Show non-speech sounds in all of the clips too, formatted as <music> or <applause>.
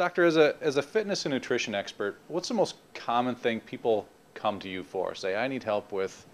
doctor, as a as a fitness and nutrition expert, what's the most common thing people come to you for? Say, I need help with.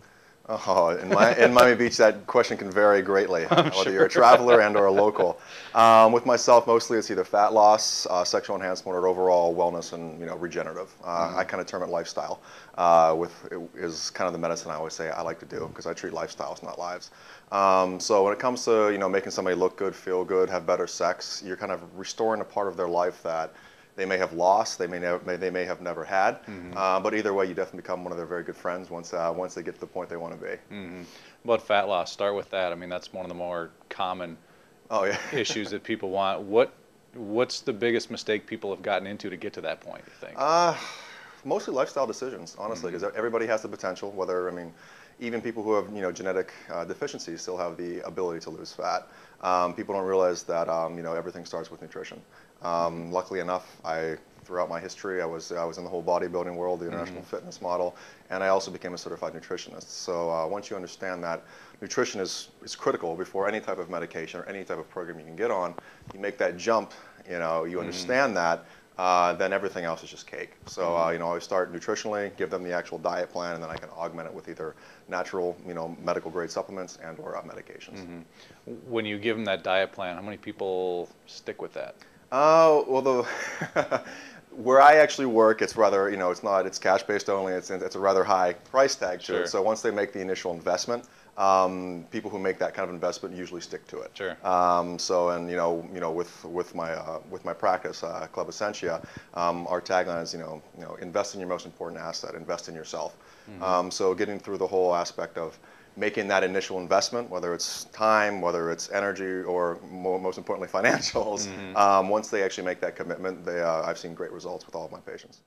Oh, in, my, in Miami Beach, that question can vary greatly, <laughs> whether sure. you're a traveler and or a local. Um, with myself, mostly it's either fat loss, uh, sexual enhancement, or overall wellness and you know regenerative. Uh, Mm-hmm. I kind of term it lifestyle. Uh, with it is kind of the medicine I always say I like to do because I treat lifestyles, not lives. Um, so when it comes to you know making somebody look good, feel good, have better sex, you're kind of restoring a part of their life that they may have lost, they may, never, may they may have never had. Uh, but either way, you definitely become one of their very good friends once uh, once they get to the point they want to be. But fat loss, start with that. I mean, that's one of the more common Oh yeah. <laughs> issues that people want. What what's the biggest mistake people have gotten into to get to that point? You think? Uh, mostly lifestyle decisions, honestly, because everybody has the potential. Whether I mean, even people who have you know genetic uh, deficiencies still have the ability to lose fat. Um, people don't realize that um, you know everything starts with nutrition. Um, luckily enough, I throughout my history, I was I was in the whole bodybuilding world, the international fitness model, and I also became a certified nutritionist. So uh, once you understand that nutrition is is critical before any type of medication or any type of program you can get on, you make that jump. You know, you understand that uh, then everything else is just cake. So uh, you know, I start nutritionally, give them the actual diet plan, and then I can augment it with either natural, you know, medical grade supplements and or uh, medications. when you give them that diet plan, how many people stick with that? Uh, well, the <laughs> where I actually work, it's rather, you know, it's not, it's cash based only. It's it's a rather high price tag to Sure. it. So once they make the initial investment, um, people who make that kind of investment usually stick to it. Sure. Um, so and you know, you know, with with my uh, with my practice, uh, Club Essentia, um, our tagline is you know, you know, invest in your most important asset, invest in yourself. Um, so getting through the whole aspect of making that initial investment, whether it's time, whether it's energy, or mo- most importantly <laughs> financials, um, once they actually make that commitment, they, uh, I've seen great results with all of my patients.